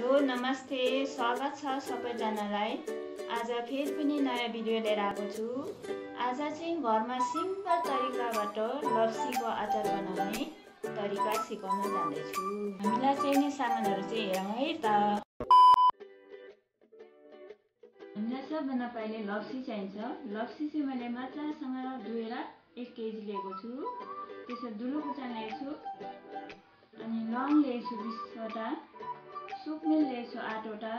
Hello नमस्ते स्वागत छ सबैजनालाई। आज फेरि पनि नयाँ भिडियो लिएर आएको छु। आज चाहिँ घरमा सिम्पल तरिकाबाट लप्सीको अचार बनाउने तरिका सिकाउन जाँदैछु। हामीलाई चाहिने सामानहरू चाहिँ हेरौँ है त। हामीलाई सबभन्दा पहिले लप्सी चाहिन्छ। लप्सी चाहिँ मैले मजासँग धोएर एक केजी लिएको छु। त्यसमा दुलो खुर्सानी लिएको छु अनि लङ लिएको छु बिसवटा। लिएको छु आठवटा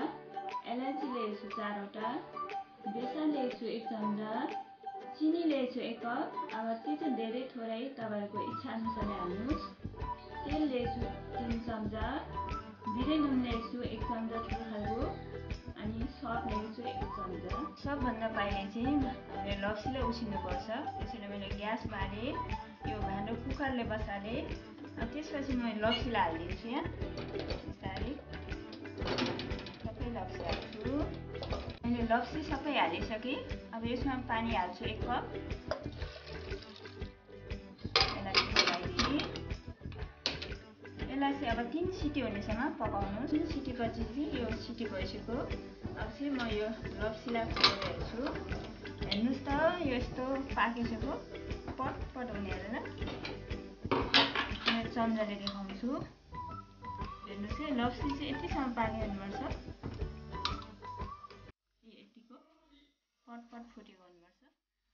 एलैची लिएको छु चारवटा बेसन लिएको छु एक चम्चा चिनी लिएको छु एक कप अब त्यो चाहिँ धेरै थोरै तपाईँहरूको इच्छा अनुसारले हाल्नुहोस् तेल लिएको छु तिन चम्चा जिरे नुन लिएको छु एक चम्चा ठुलो खालको अनि सर्ट लिएको छु एक चम्चा सबभन्दा पहिले चाहिँ हामीले लप्सीलाई उसिन्नुपर्छ त्यसैले मैले ग्यास बालेँ यो भाँडो कुकरले बसालेँ त्यसपछि मैले लप्सीलाई हालिदिन्छु यहाँ। बिस्तारै। सबै लप्सी हाल्छु मैले लप्सी सबै हालिसकेँ। अब यसमा पानी हाल्छु एक कप। यसलाई चाहिँ अब तिन सिटी हुनेसम्म पकाउनु तिन सिटीपछि चाहिँ यो सिटी भइसक्यो। अब चाहिँ म यो लप्सीलाई खोलेर हेर्छु। हेर्नुहोस् त यो यस्तो पाकिसक्यो। पटपट हुने हेरेर। चम्चाले देखाउँछु। हेर्नुहोस् है लप्सी चाहिँ यतिसम्म पाकिहाल्नुपर्छ यतिको पटपट फुटेको हुनुपर्छ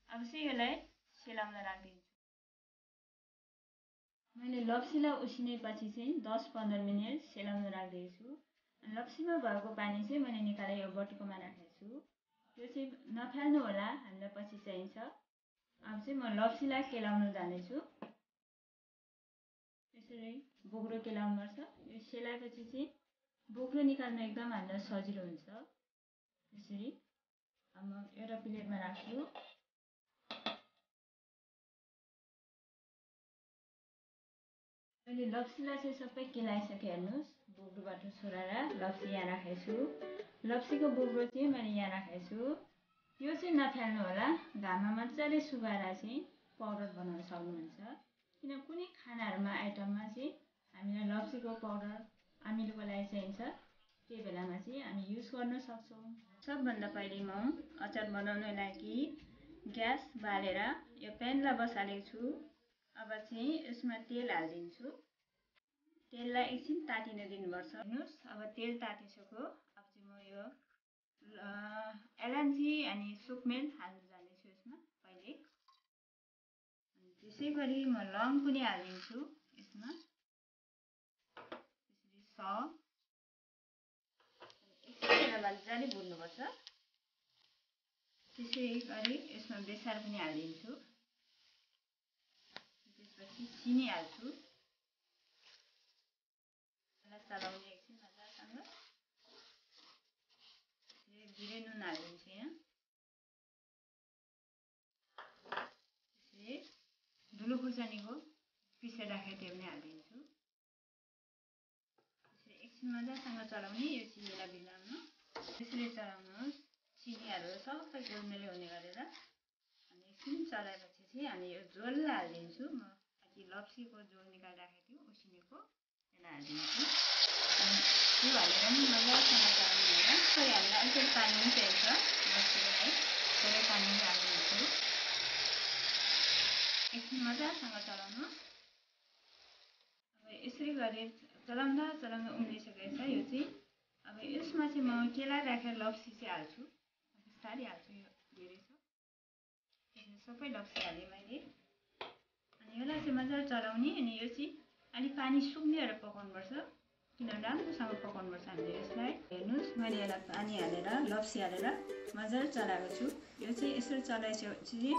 अब चाहिँ यसलाई सेलाउन राखिदिन्छु। मैले लप्सीलाई उसिनेपछि चाहिँ दस पन्ध्र मिनट सेलाउन राखिदिएको छु लप्सीमा भएको पानी चाहिँ मैले निकालेर यो बटुकोमा राखेको छु त्यो चाहिँ नफाल्नु होला हामीलाई पछि चाहिन्छ। अब चाहिँ म लप्सीलाई केलाउन जानेछु। यसरी बोक्रो केलाउनुपर्छ। यो सेलाएपछि चाहिँ बोक्रो निकाल्नु एकदम हामीलाई सजिलो हुन्छ। यसरी म एउटा प्लेटमा राख्छु। मैले लप्सीलाई चाहिँ सबै केलाइसकेँ हेर्नुहोस्। बोक्रोबाट छोराएर लप्सी यहाँ राखेको छु लप्सीको बोक्रो चाहिँ मैले यहाँ राखेको छु यो चाहिँ नफाल्नु होला। घाममा मजाले सुकाएर चाहिँ पाउडर बनाउन सक्नुहुन्छ। किन कुनै खानाहरूमा आइटममा चाहिँ हामीलाई लप्सीको पाउडर अमिलोको लागि चाहिन्छ। त्यही बेलामा चाहिँ हामी युज गर्न सक्छौँ। सबभन्दा पहिले म अचार बनाउनको लागि ग्यास बालेर यो प्यानलाई बसालेको छु। अब चाहिँ यसमा तेल हालिदिन्छु। तेललाई एकछिन तातिन दिनुपर्छ। हेर्नुहोस् अब तेल तातिसक्यो। अब चाहिँ म यो एलन्ची अनि सुकमेल हाल्नु जानेछु यसमा पहिले। अनि त्यसै गरी म लङ पनि हालिदिन्छु यसमा। मजाले भुन्नुपर्छ त्यसै गरी यसमा बेसार पनि हालिदिन्छु। त्यसपछि चिनी हाल्छु यसलाई चलाउने एकछिन मजासँग। जिरे नुन हालिदिन्छु यहाँ। धुलो खुर्सानीको पिसेर राखेको त्यो पनि हालिदिन्छु। मजासँग चलाउने यो चिनीलाई भिजाउनु त्यसरी चलाउनुहोस्। चिनीहरू सबै गोलमेले हुने गरेर। अनि एकछिन चलाएपछि चाहिँ हामी यो झोल हालिदिन्छु। म अघि लप्सीको झोल निकालेर राखेको थियो उसिनेको। त्यसलाई हालिदिन्छु। अनि त्यो हालेर पनि मजासँग चलाउनु होला खै हामीलाई अलिकति पानी पनि चाहिन्छ। लप्सीको है पानी पनि हालिदिन्छु। एकछिन मजासँग चलाउनु। अब यसरी गरी चलाउँदा चलाउँदा उम्लिसकेको छ यो चाहिँ। अब यसमा चाहिँ म केला राखेर लप्सी चाहिँ हाल्छु? बिस्तारै हाल्छु यो धेरै छ। सबै लप्सी हालेँ मैले। अनि यसलाई चाहिँ मजाले चलाउने अनि यो चाहिँ अलिक पानी सुक्नेहरू पकाउनुपर्छ। किनभने राम्रोसँग पकाउनुपर्छ हामीले यसलाई। हेर्नुहोस् मैले यसलाई पानी हालेर लप्सी हालेर मजाले चलाएको छु। यो चाहिँ यसरी चलाएपछि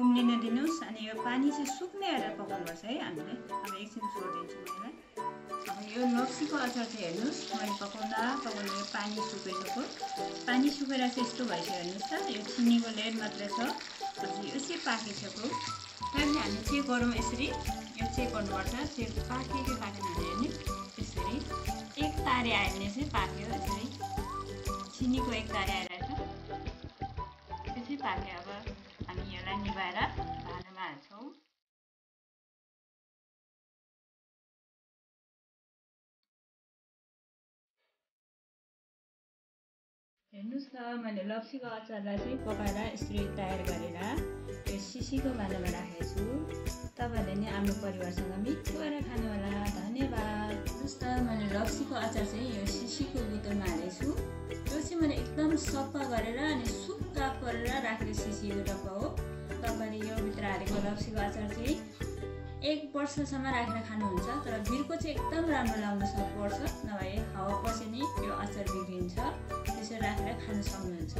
उम्लिन दिनुहोस्। अनि यो पानी चाहिँ सुक्ने गरेर पकाउनुपर्छ है हामीले। अब एकछिन छोडिदिन्छु मैले अब यो लप्सीको अचार चाहिँ हेर्नुहोस् मैले पकाउँदा पकाउँदा यो पानी सुकेको पानी सुकेर चाहिँ यस्तो भइसक्यो हेर्नुहोस् त। यो चिनीको लेयर मात्रै छ। अनि यो चाहिँ पाकिसक्यो त्यहाँदेखि हामी चेक गरौँ यसरी। यो चेक गर्नुपर्छ। त्यो पाक्यो कि पाकेन भने हेर्ने। यसरी एक तारे आयो भने चाहिँ पाक्यो। यसरी चिनीको एक तारे आइरहेछ त्यसै पाक्यो अब हामी यसलाई निभाएर। हेर्नुहोस् त मैले लप्सीको अचारलाई चाहिँ पकाएर यसरी तयार गरेर यो सिसीको भाँडामा राखेको छु। तपाईँहरूले नि आफ्नो परिवारसँग मिठो गरेर खानु होला धन्यवाद। हेर्नुहोस् त मैले लप्सीको अचार चाहिँ यो सिसीको बोतलमा हालेको छु। यो चाहिँ मैले एकदम सफा गरेर अनि सुक्खा गरेर राखेको सिसीको डब्बा हो। तपाईँले यो भित्र हालेको लप्सीको अचार चाहिँ एक वर्षसम्म राखेर खानुहुन्छ तर भिरको चाहिँ एकदम राम्रो लाउन सक् पर्छ। नभए हावा पसे नि यो अचार बिग्रिन्छ। त्यसरी राखेर खान सक्नुहुन्छ